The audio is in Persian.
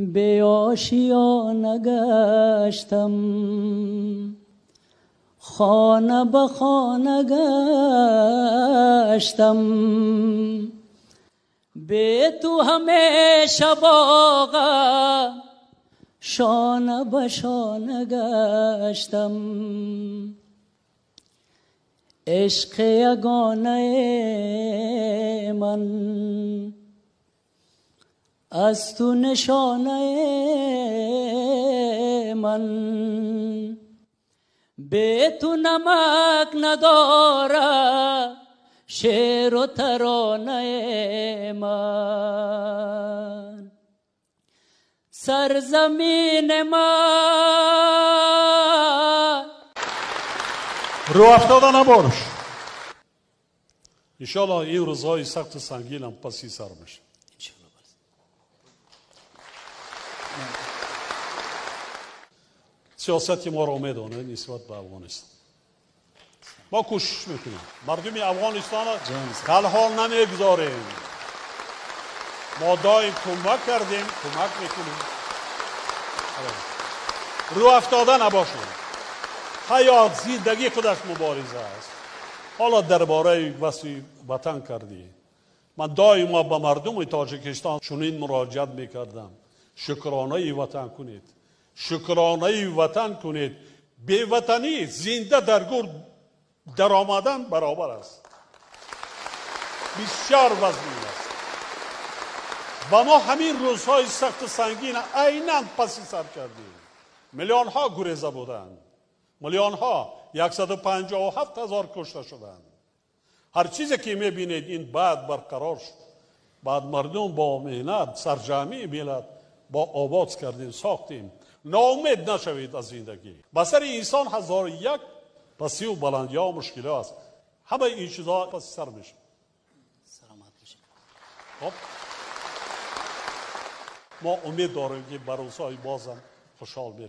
به آشیانه گشتم خانه به خانه گشتم به تو همیشه باغا شانه به شانه گشتم عشق یگانه من از تو نشانه من. به تو نمک نداره شعر و ترانه من. سرزمین من. رو افتاده نبارش انشالله این روزهای سخت سنگین هم پسی سر میشه سیاست ما را میدانه نسبت به افغانستان. ما کوشش می‌کنیم. مردم افغانستان را تنها نمی‌گذاریم. ما دایم کمک کردیم کمک می‌کنیم. رو افتاده نباشیم حیات زندگی خودش مبارزه است. حالا درباره وسی وطن کردی. من دائما به مردم تاجیکستان چنین مراجعت می‌کردم. شکرانه وطن کنید. شکرانه وطن کنید بی وطنی زنده در گور در آمدن برابر است بسیار وزنی است و ما همین روزهای سخت سنگین عینا پسی سر کردیم میلیون ها گریزه بودند میلیون ها 157 هزار کشته شدند هر چیزی که می‌بینید این بعد برقرار شد بعد مردم با مهنت سرجمی ملت با آباد کردیم ساختیم ناامید نشوید از زندگی. بسر انسان هزار یک پسی و بلندی ها و مشکلی است. همه این چیزها پس سر میشه. خب. ما امید داریم که بر روزهای بازم خوشحال میره